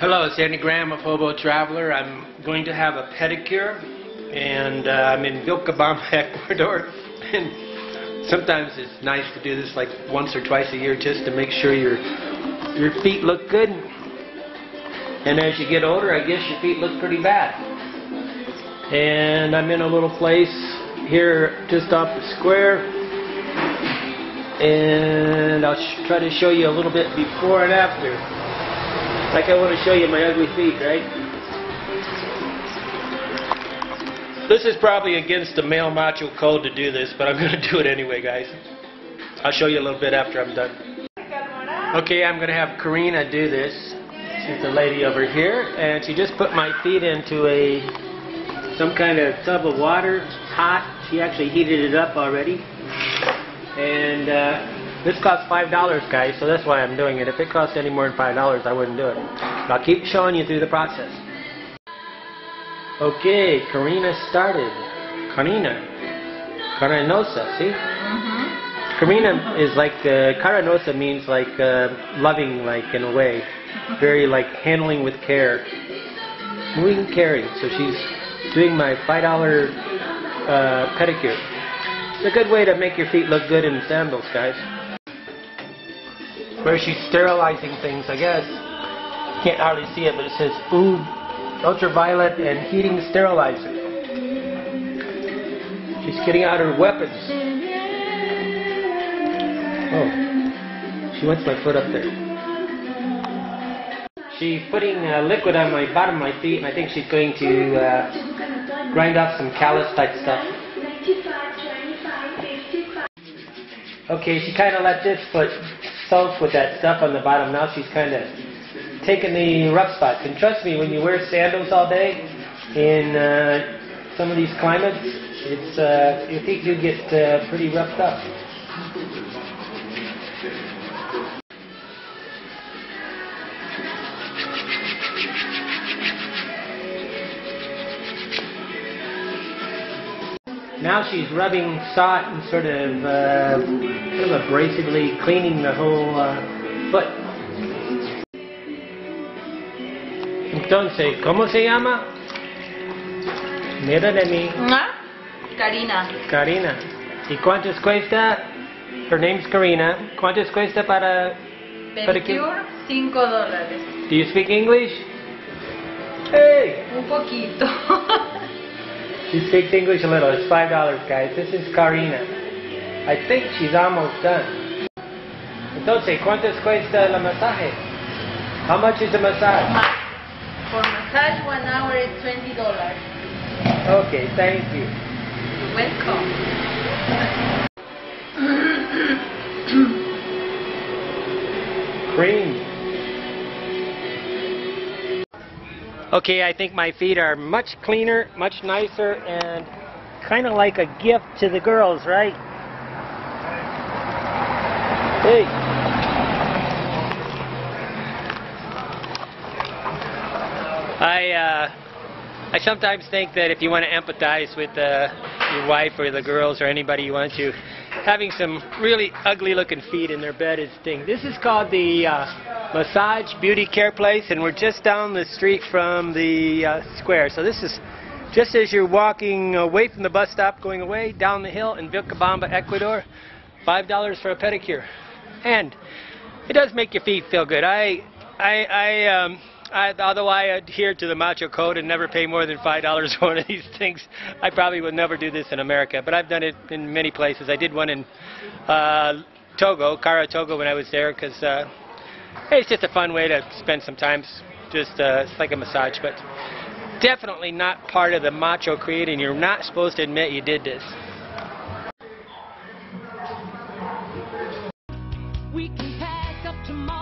Hello, it's Graham of Hobo Traveler. I'm going to have a pedicure, and uh, I'm in Vilcabamba, Ecuador. And sometimes it's nice to do this like once or twice a year just to make sure your your feet look good. And as you get older, I guess your feet look pretty bad. And I'm in a little place here just off the square. And I'll try to show you a little bit before and after. Like I want to show you my ugly feet, right? This is probably against the male macho code to do this, but I'm going to do it anyway, guys. I'll show you a little bit after I'm done. Okay, I'm going to have Karina do this. She's the lady over here, and she just put my feet into a some kind of tub of water, It's hot. She actually heated it up already. And uh, this costs $5, guys, so that's why I'm doing it. If it cost any more than $5, I wouldn't do it. But I'll keep showing you through the process. Okay, Karina started. Karina. Carinosa, see? Mm-hmm. Karina is like, uh, Carinosa means like uh, loving, like in a way. Very like handling with care. Moving and caring. So she's doing my $5 uh, pedicure. It's a good way to make your feet look good in sandals, guys. Where she's sterilizing things, I guess. Can't hardly see it, but it says food, ultraviolet, and heating sterilizer. She's getting out her weapons. Oh, she wants my foot up there. She's putting uh, liquid on my bottom of my feet, and I think she's going to uh, grind off some callus type stuff. Okay, she kind of let this foot soak with that stuff on the bottom. Now she's kind of taking the rough spots. And trust me, when you wear sandals all day in uh, some of these climates, it's uh, your feet do get uh, pretty roughed up. Now she's rubbing salt and sort of, uh, sort of abrasively cleaning the whole uh, foot. Entonces, ¿cómo se llama? Mira de mí, ¿Ah? Karina. Karina. ¿Y cuánto cuesta? Her name's Karina. ¿Cuánto cuesta para Pedicure, 5 dólares. Do you speak English? Hey! Un poquito. She speaks English a little. It's five dollars, guys. This is Karina. I think she's almost done. Entonces, ¿cuánto cuesta el masaje? How much is the massage? For massage, one hour is 20 dollars. Okay, thank you. Welcome. Cream. Okay, I think my feet are much cleaner, much nicer, and kind of like a gift to the girls, right? Hey. I uh, I sometimes think that if you want to empathize with uh, your wife or the girls or anybody you want to, having some really ugly looking feet in their bed is thing. This is called the uh, Massage Beauty Care Place, and we're just down the street from the uh, square. So this is just as you're walking away from the bus stop, going away down the hill in Vilcabamba, Ecuador. Five dollars for a pedicure, and it does make your feet feel good. I, I, I, um, I, although I adhere to the macho code and never pay more than $5 for one of these things, I probably would never do this in America. But I've done it in many places. I did one in uh, Togo, Cairo, Togo, when I was there, because uh, it's just a fun way to spend some time. Just uh, it's like a massage, but definitely not part of the macho creed, and you're not supposed to admit you did this. We can pack up tomorrow.